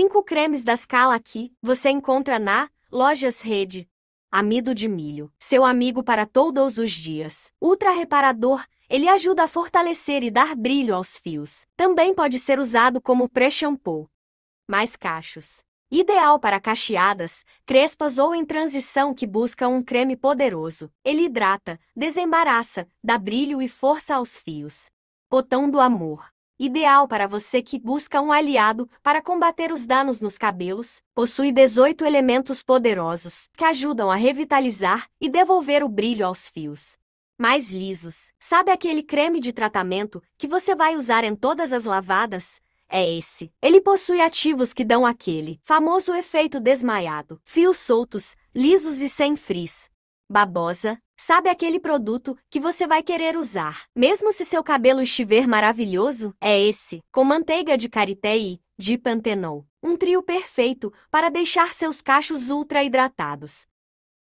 Cinco cremes da Scala aqui você encontra na Lojas Rede. Amido de milho, seu amigo para todos os dias. Ultra reparador, ele ajuda a fortalecer e dar brilho aos fios. Também pode ser usado como pré-shampoo. Mais cachos. Ideal para cacheadas, crespas ou em transição que buscam um creme poderoso. Ele hidrata, desembaraça, dá brilho e força aos fios. Botão do amor. Ideal para você que busca um aliado para combater os danos nos cabelos, possui 18 elementos poderosos que ajudam a revitalizar e devolver o brilho aos fios. Mais lisos. Sabe aquele creme de tratamento que você vai usar em todas as lavadas? É esse. Ele possui ativos que dão aquele famoso efeito desmaiado. Fios soltos, lisos e sem frizz. Babosa, Sabe aquele produto que você vai querer usar, mesmo se seu cabelo estiver maravilhoso? É esse, com manteiga de karité e de pantenol. Um trio perfeito para deixar seus cachos ultra hidratados.